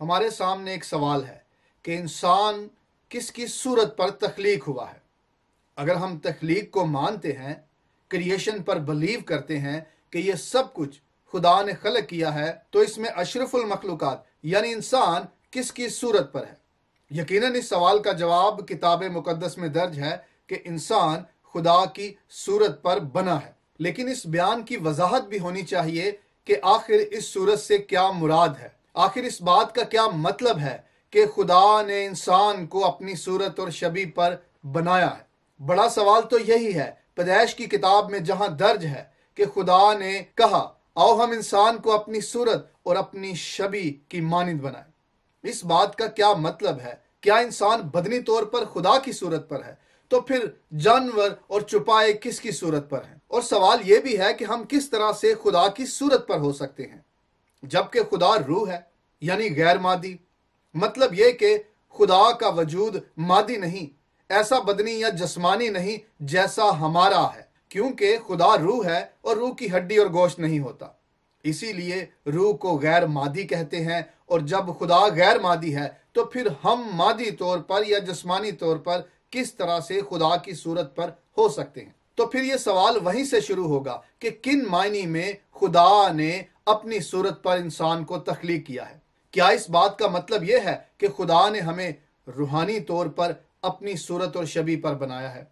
ہمارے سامنے ایک سوال ہے کہ انسان کس کی صورت پر تخلیق ہوا ہے؟ اگر ہم تخلیق کو مانتے ہیں، کریشن پر بلیو کرتے ہیں کہ یہ سب کچھ خدا نے خلق کیا ہے، تو اس میں اشرف المخلوقات یعنی انسان کس کی صورت پر ہے؟ یقیناً اس سوال کا جواب کتاب مقدس میں درج ہے کہ انسان خدا کی صورت پر بنا ہے۔ لیکن اس بیان کی وضاحت بھی ہونی چاہیے کہ آخر اس صورت سے کیا مراد ہے۔ آخر اس بات کا کیا مطلب ہے کہ خدا نے انسان کو اپنی صورت اور شبی پر بنایا ہے؟ بڑا سوال تو یہی ہے، پیدائش کی کتاب میں جہاں درج ہے کہ خدا نے کہا، آؤ ہم انسان کو اپنی صورت اور اپنی شبی کی مانند بنائیں۔ اس بات کا کیا مطلب ہے؟ کیا انسان بدنی طور پر خدا کی صورت پر ہے؟ تو پھر جانور اور چپائے کس کی صورت پر ہیں؟ اور سوال یہ بھی ہے کہ ہم کس طرح سے خدا کی صورت پر ہو سکتے ہیں؟ جبکہ خدا روح ہے یعنی غیر مادی۔ مطلب یہ کہ خدا کا وجود مادی نہیں، ایسا بدنی یا جسمانی نہیں جیسا ہمارا ہے، کیونکہ خدا روح ہے اور روح کی ہڈی اور گوشت نہیں ہوتا۔ اسی لیے روح کو غیر مادی کہتے ہیں، اور جب خدا غیر مادی ہے تو پھر ہم مادی طور پر یا جسمانی طور پر کس طرح سے خدا کی صورت پر ہو سکتے ہیں؟ تو پھر یہ سوال وہیں سے شروع ہوگا کہ کن معنی میں خدا نے اپنی صورت پر انسان کو تخلیق کیا ہے۔ کیا اس بات کا مطلب یہ ہے کہ خدا نے ہمیں روحانی طور پر اپنی صورت اور شبی پر بنایا ہے؟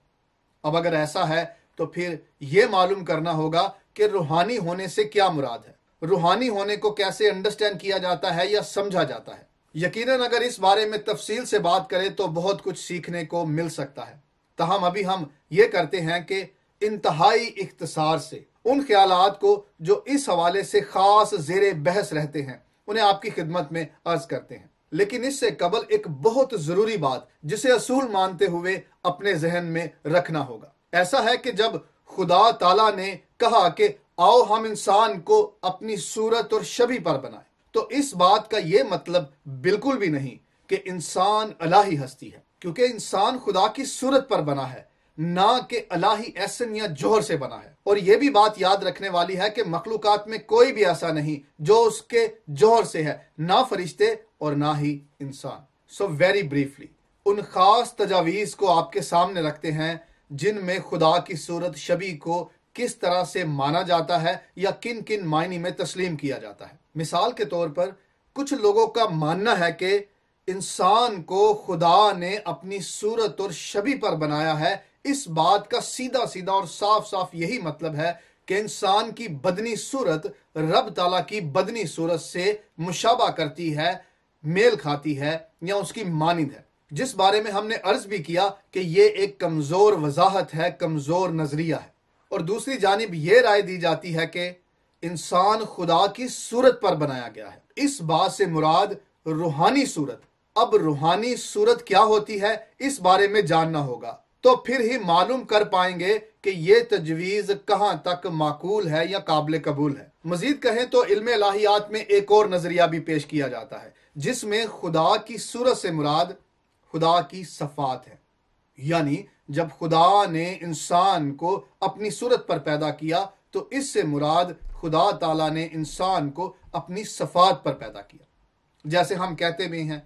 اب اگر ایسا ہے تو پھر یہ معلوم کرنا ہوگا کہ روحانی ہونے سے کیا مراد ہے۔ روحانی ہونے کو کیسے انڈرسٹینڈ کیا جاتا ہے یا سمجھا جاتا ہے؟ یقیناً اگر اس بارے میں تفصیل سے بات کریں تو بہت کچھ سیکھنے کو مل سکتا ہے۔ تاہم ابھی ہم یہ کرتے ہیں کہ انتہائی اختصار سے ان خیالات کو جو اس حوالے سے خاص زیر بحث رہتے ہیں، انہیں آپ کی خدمت میں عرض کرتے ہیں۔ لیکن اس سے قبل ایک بہت ضروری بات، جسے اصول مانتے ہوئے اپنے ذہن میں رکھنا ہوگا۔ ایسا ہے کہ جب خدا تعالی نے کہا کہ آؤ ہم انسان کو اپنی صورت اور شبی پر بنائیں، تو اس بات کا یہ مطلب بالکل بھی نہیں کہ انسان الہی ہستی ہے، کیونکہ انسان خدا کی صورت پر بنا ہے۔ نہ کہ الہی ایسن یا جوہر سے بنا ہے۔ اور یہ بھی بات یاد رکھنے والی ہے کہ مخلوقات میں کوئی بھی ایسا نہیں جو اس کے جوہر سے ہے، نہ فرشتے اور نہ ہی انسان۔ سو ویری بریفلی ان خاص تجاویز کو آپ کے سامنے رکھتے ہیں جن میں خدا کی صورت شبی کو کس طرح سے مانا جاتا ہے یا کن کن معنی میں تسلیم کیا جاتا ہے۔ مثال کے طور پر، کچھ لوگوں کا ماننا ہے کہ انسان کو خدا نے اپنی صورت اور شبی پر بنایا ہے اس بات کا سیدھا سیدھا اور صاف صاف یہی مطلب ہے کہ انسان کی بدنی صورت رب تعالیٰ کی بدنی صورت سے مشابہ کرتی ہے، میل کھاتی ہے یا اس کی مانند ہے۔ جس بارے میں ہم نے عرض بھی کیا کہ یہ ایک کمزور وضاحت ہے، کمزور نظریہ ہے۔ اور دوسری جانب یہ رائے دی جاتی ہے کہ انسان خدا کی صورت پر بنایا گیا ہے۔ اس بات سے مراد روحانی صورت۔ اب روحانی صورت کیا ہوتی ہے، اس بارے میں جاننا ہوگا۔ تو پھر ہی معلوم کر پائیں گے کہ یہ تجویز کہاں تک معقول ہے یا قابل قبول ہے۔ مزید کہیں تو علم الہیات میں ایک اور نظریہ بھی پیش کیا جاتا ہے، جس میں خدا کی صورت سے مراد خدا کی صفات ہے۔ یعنی جب خدا نے انسان کو اپنی صورت پر پیدا کیا، تو اس سے مراد خدا تعالیٰ نے انسان کو اپنی صفات پر پیدا کیا۔ جیسے ہم کہتے بھی ہیں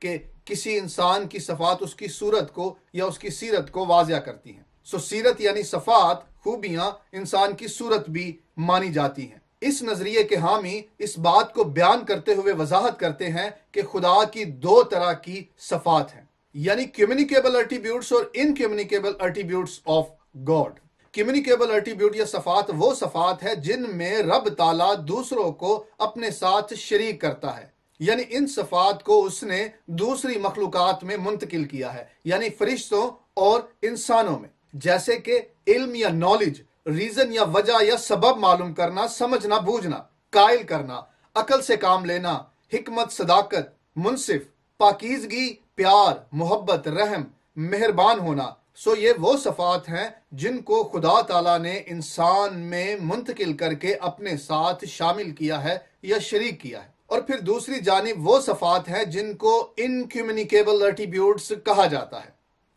کہ کسی انسان کی صفات اس کی صورت کو یا اس کی سیرت کو واضح کرتی ہیں۔ سو سیرت یعنی صفات، خوبیاں انسان کی صورت بھی مانی جاتی ہیں۔ اس نظریے کے حامی اس بات کو بیان کرتے ہوئے وضاحت کرتے ہیں کہ خدا کی دو طرح کی صفات ہیں۔ یعنی کمیونیکیبل ایٹیبیوٹس اور ان communicable attributes of God communicable attribute یا صفات وہ صفات ہے جن میں رب تعالیٰ دوسروں کو اپنے ساتھ شریک کرتا ہے۔ یعنی ان صفات کو اس نے دوسری مخلوقات میں منتقل کیا ہے یعنی فرشتوں اور انسانوں میں۔ جیسے کہ علم یا نالج ریزن یا وجہ یا سبب معلوم کرنا، سمجھنا، بوجھنا، قائل کرنا، عقل سے کام لینا، حکمت، صداقت، منصف، پاکیزگی، پیار، محبت، رحم، مہربان ہونا۔ سو یہ وہ صفات ہیں جن کو خدا تعالیٰ نے انسان میں منتقل کر کے اپنے ساتھ شامل کیا ہے یا شریک کیا ہے۔ اور پھر دوسری جانب وہ صفات ہیں جن کو انکمیونیکیبل ایٹیبیوٹس کہا جاتا ہے،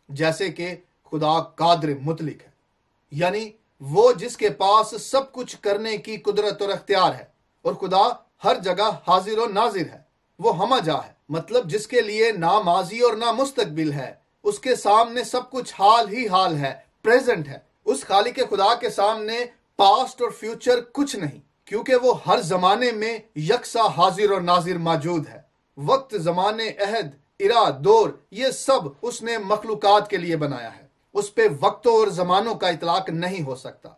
جیسے کہ خدا قادر مطلق ہے۔ یعنی وہ جس کے پاس سب کچھ کرنے کی قدرت اور اختیار ہے، اور خدا ہر جگہ حاضر و ناظر ہے۔ وہ ہما جا ہے مطلب جس کے لیے نہ ماضی اور نہ مستقبل ہے۔ اس کے سامنے سب کچھ حال ہی حال ہے پریزنٹ ہے۔ اس خالق خدا کے سامنے پاسٹ اور فیوچر کچھ نہیں۔ کیونکہ وہ ہر زمانے میں یکساں حاضر اور ناظر موجود ہے۔ وقت زمانے عہد، ارا، دور، یہ سب اس نے مخلوقات کے لیے بنایا ہے۔ اس پہ وقتوں اور زمانوں کا اطلاق نہیں ہو سکتا۔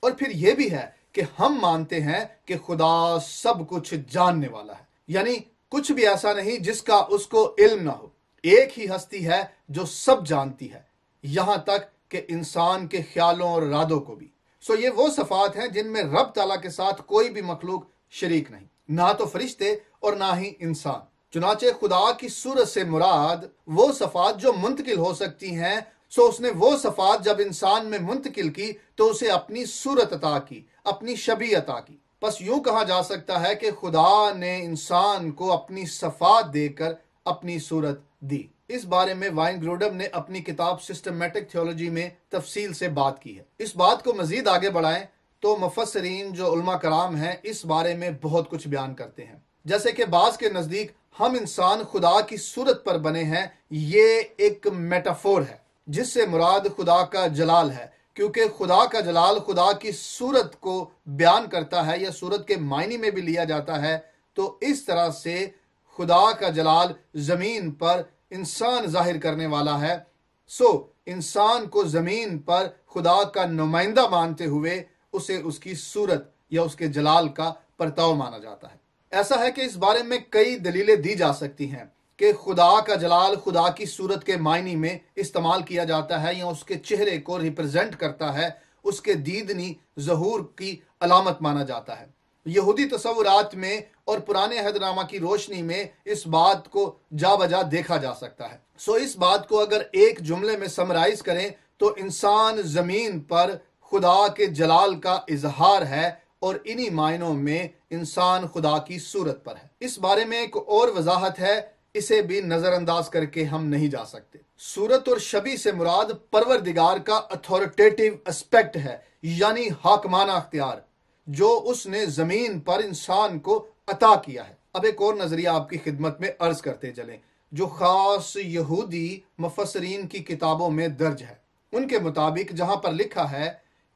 اور پھر یہ بھی ہے کہ ہم مانتے ہیں کہ خدا سب کچھ جاننے والا ہے۔ یعنی کچھ بھی ایسا نہیں جس کا اس کو علم نہ ہو۔ ایک ہی ہستی ہے جو سب جانتی ہے۔ یہاں تک کہ انسان کے خیالوں اور ارادوں کو بھی۔ سو یہ وہ صفات ہیں جن میں رب تعالیٰ کے ساتھ کوئی بھی مخلوق شریک نہیں۔ نہ تو فرشتے اور نہ ہی انسان۔ چنانچہ خدا کی صورت سے مراد وہ صفات جو منتقل ہو سکتی ہیں، سو اس نے وہ صفات جب انسان میں منتقل کی تو اسے اپنی صورت عطا کی، اپنی شبی عطا کی۔ بس یوں کہا جا سکتا ہے کہ خدا نے انسان کو اپنی صفات دے کر اپنی صورت دی۔ اس بارے میں وائن گروڈم نے اپنی کتاب سسٹمیٹک تھیولوجی میں تفصیل سے بات کی ہے۔ اس بات کو مزید آگے بڑھائیں تو مفسرین جو علماء کرام ہیں اس بارے میں بہت کچھ بیان کرتے ہیں۔ جیسے کہ بعض کے نزدیک ہم انسان خدا کی صورت پر بنے ہیں، یہ ایک میٹافور ہے، جس سے مراد خدا کا جلال ہے۔ کیونکہ خدا کا جلال خدا کی صورت کو بیان کرتا ہے یا صورت کے معنی میں بھی لیا جاتا ہے، تو اس طرح سے خدا کا جلال زمین پر انسان ظاہر کرنے والا ہے۔ سو، انسان کو زمین پر خدا کا نمائندہ مانتے ہوئے اسے اس کی صورت یا اس کے جلال کا پرتاؤ مانا جاتا ہے۔ ایسا ہے کہ اس بارے میں کئی دلیلیں دی جا سکتی ہیں کہ خدا کا جلال خدا کی صورت کے معنی میں استعمال کیا جاتا ہے یا اس کے چہرے کو ریپرزینٹ کرتا ہے۔ اس کے دیدنی ظہور کی علامت مانا جاتا ہے۔ یہودی تصورات میں اور پرانے عہد نامہ کی روشنی میں اس بات کو جا بجا دیکھا جا سکتا ہے۔ سو اس بات کو اگر ایک جملے میں سمرائز کریں تو انسان زمین پر خدا کے جلال کا اظہار ہے اور انہی معنوں میں انسان خدا کی صورت پر ہے۔ اس بارے میں ایک اور وضاحت ہے، اسے بھی نظر انداز کر کے ہم نہیں جا سکتے۔ صورت اور شبی سے مراد پروردگار کا اتھارٹیٹیو اسپیکٹ ہے یعنی حاکمانہ اختیار۔ جو اس نے زمین پر انسان کو عطا کیا ہے۔ اب ایک اور نظریہ آپ کی خدمت میں عرض کرتے چلیں، جو خاص یہودی مفسرین کی کتابوں میں درج ہے۔ ان کے مطابق جہاں پر لکھا ہے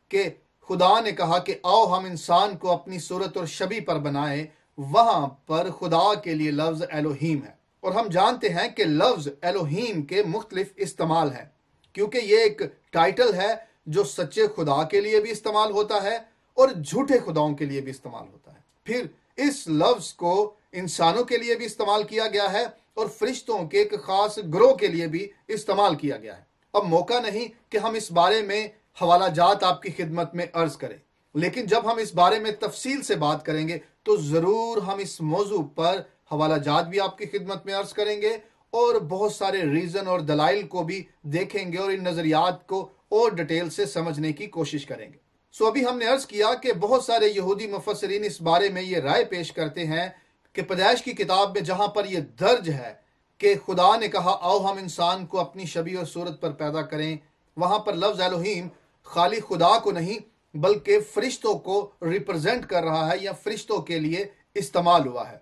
کہ خدا نے کہا کہ آؤ ہم انسان کو اپنی صورت اور شبی پر بنائے وہاں پر خدا کے لیے لفظ ایلوہیم ہے۔ اور ہم جانتے ہیں کہ لفظ ایلوہیم کے مختلف استعمال ہیں، کیونکہ یہ ایک ٹائٹل ہے جو سچے خدا کے لیے بھی استعمال ہوتا ہے اور جھوٹے خداؤں کے لیے بھی استعمال ہوتا ہے۔ پھر اس لفظ کو انسانوں کے لیے بھی استعمال کیا گیا ہے اور فرشتوں کے ایک خاص گروہ کے لیے بھی استعمال کیا گیا ہے۔ اب موقع نہیں کہ ہم اس بارے میں حوالہ جات آپ کی خدمت میں عرض کریں، لیکن جب ہم اس بارے میں تفصیل سے بات کریں گے تو ضرور ہم اس موضوع پر حوالہ جات بھی آپ کی خدمت میں عرض کریں گے اور بہت سارے ریزن اور دلائل کو بھی دیکھیں گے اور ان نظریات کو اور ڈیٹیل سے سمجھنے کی کوشش کریں گے۔ سو ابھی ہم نے عرض کیا کہ بہت سارے یہودی مفسرین اس بارے میں یہ رائے پیش کرتے ہیں کہ پیدائش کی کتاب میں جہاں پر یہ درج ہے کہ خدا نے کہا، آؤ ہم انسان کو اپنی شبی اور صورت پر پیدا کریں، وہاں پر لفظ الوہیم خالی خدا کو نہیں، بلکہ فرشتوں کو ریپرزینٹ کر رہا ہے یا فرشتوں کے لیے استعمال ہوا ہے۔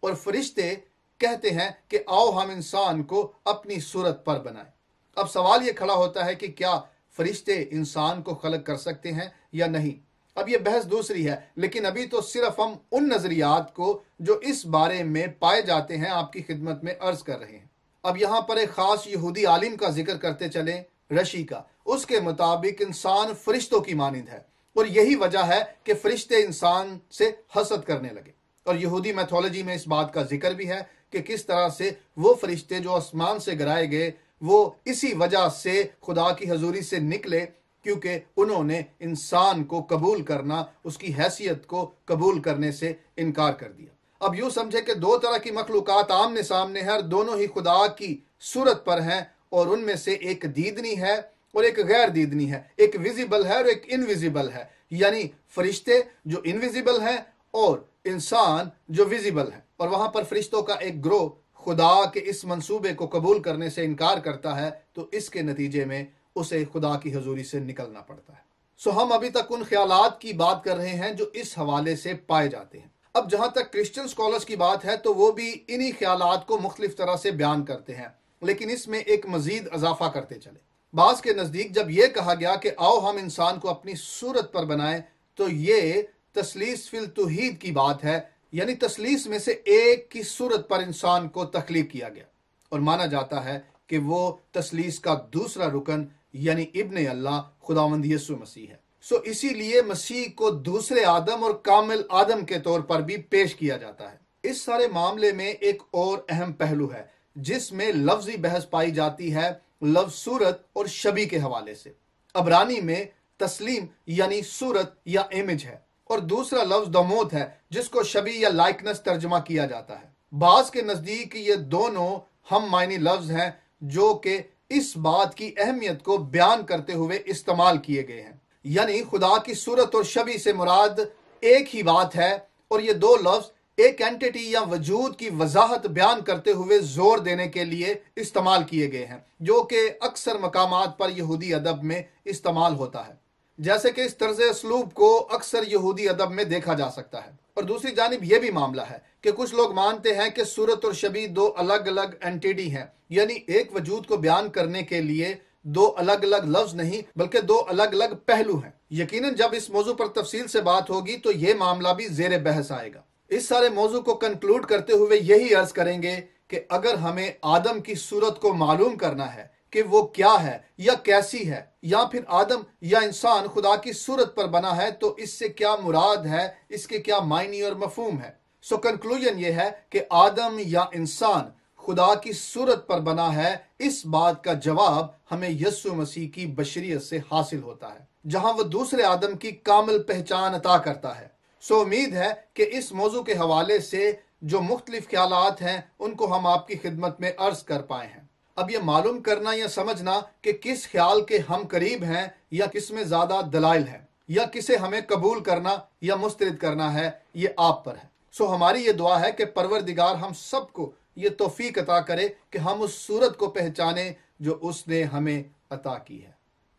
اور فرشتے کہتے ہیں کہ آؤ ہم انسان کو اپنی صورت پر بنائیں۔ اب سوال یہ کھڑا ہوتا ہے کہ کیا فرشتے انسان کو خلق کر سکتے ہیں؟ یا نہیں۔ اب یہ بحث دوسری ہے، لیکن ابھی تو صرف ہم ان نظریات کو جو اس بارے میں پائے جاتے ہیں، آپ کی خدمت میں عرض کر رہے ہیں۔ اب یہاں پر ایک خاص یہودی عالم کا ذکر کرتے چلیں، رشی کا۔ اس کے مطابق انسان فرشتوں کی مانند ہے، اور یہی وجہ ہے کہ فرشتے انسان سے حسد کرنے لگے۔ اور یہودی میتھولوجی میں اس بات کا ذکر بھی ہے کہ کس طرح سے وہ فرشتے جو آسمان سے گرائے گئے، وہ اسی وجہ سے خدا کی حضوری سے نکلے کیونکہ انہوں نے انسان کو قبول کرنا، اس کی حیثیت کو قبول کرنے سے انکار کر دیا۔ اب یوں سمجھے کہ دو طرح کی مخلوقات آمنے سامنے ہے دونوں ہی خدا کی صورت پر ہیں اور ان میں سے ایک دیدنی ہے اور ایک غیر دیدنی ہے۔ ایک ویزیبل ہے اور ایک انویزیبل ہے۔ یعنی فرشتے جو انویزیبل ہیں اور انسان جو ویزیبل ہے اور وہاں پر فرشتوں کا ایک گروہ خدا کے اس منصوبے کو قبول کرنے سے انکار کرتا ہے، تو اس کے نتیجے میں اسے خدا کی حضوری سے نکلنا پڑتا ہے۔ سو ہم ابھی تک ان خیالات کی بات کر رہے ہیں جو اس حوالے سے پائے جاتے ہیں۔ اب جہاں تک کرسچن سکولرز کی بات ہے تو وہ بھی انہی خیالات کو مختلف طرح سے بیان کرتے ہیں۔ لیکن اس میں ایک مزید اضافہ کرتے چلے بعض کے نزدیک جب یہ کہا گیا کہ آؤ ہم انسان کو اپنی صورت پر بنائیں تو یہ تسلیس فی التوحید کی بات ہے۔ یعنی تسلیس میں سے ایک کی صورت پر انسان کو تخلیق کیا گیا۔ اور مانا جاتا ہے کہ وہ تسلیس کا دوسرا رکن یعنی ابن اللہ، خداوند یسو مسیح ہے۔ سو so اسی لیے مسیح کو دوسرے آدم اور کامل آدم کے طور پر بھی پیش کیا جاتا ہے۔ اس سارے معاملے میں ایک اور اہم پہلو ہے، جس میں لفظی بحث پائی جاتی ہے لفظ صورت اور شبی کے حوالے سے۔ ابرانی میں تسلیم یعنی صورت یا امیج ہے، اور دوسرا لفظ دموت ہے، جس کو شبی یا لائکنس ترجمہ کیا جاتا ہے۔ بعض کے نزدیک یہ دونوں ہم معنی لفظ ہیں، جو کہ اس بات کی اہمیت کو بیان کرتے ہوئے استعمال کیے گئے ہیں۔ یعنی خدا کی صورت اور شبی سے مراد ایک ہی بات ہے اور یہ دو لفظ ایک اینٹی یا وجود کی وضاحت بیان کرتے ہوئے زور دینے کے لیے استعمال کیے گئے ہیں، جو کہ اکثر مقامات پر یہودی ادب میں استعمال ہوتا ہے۔ جیسے کہ اس طرز اسلوب کو اکثر یہودی ادب میں دیکھا جا سکتا ہے۔ اور دوسری جانب یہ بھی معاملہ ہے کہ کچھ لوگ مانتے ہیں کہ صورت اور شبی دو الگ الگ اینٹیڈی ہیں۔ یعنی ایک وجود کو بیان کرنے کے لیے دو الگ الگ لفظ نہیں، بلکہ دو الگ الگ پہلو ہیں۔ یقیناً جب اس موضوع پر تفصیل سے بات ہوگی تو یہ معاملہ بھی زیر بحث آئے گا۔ اس سارے موضوع کو کنکلوڈ کرتے ہوئے یہی عرض کریں گے کہ اگر ہمیں آدم کی صورت کو معلوم کرنا ہے کہ وہ کیا ہے یا کیسی ہے، یا پھر آدم یا انسان خدا کی صورت پر بنا ہے تو اس سے کیا مراد ہے، اس کے کیا معنی اور مفہوم ہے؟ سو کنکلوژن یہ ہے کہ آدم یا انسان خدا کی صورت پر بنا ہے، اس بات کا جواب ہمیں یسو مسیح کی بشریت سے حاصل ہوتا ہے، جہاں وہ دوسرے آدم کی کامل پہچان عطا کرتا ہے۔ سو امید ہے کہ اس موضوع کے حوالے سے جو مختلف خیالات ہیں، ان کو ہم آپ کی خدمت میں عرض کر پائے ہیں۔ اب یہ معلوم کرنا یا سمجھنا کہ کس خیال کے ہم قریب ہیں یا کس میں زیادہ دلائل ہے یا کسے ہمیں قبول کرنا یا مسترد کرنا ہے، یہ آپ پر ہے۔ سو ہماری یہ دعا ہے کہ پروردگار ہم سب کو یہ توفیق عطا کرے کہ ہم اس صورت کو پہچانے جو اس نے ہمیں عطا کی ہے۔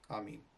آمین۔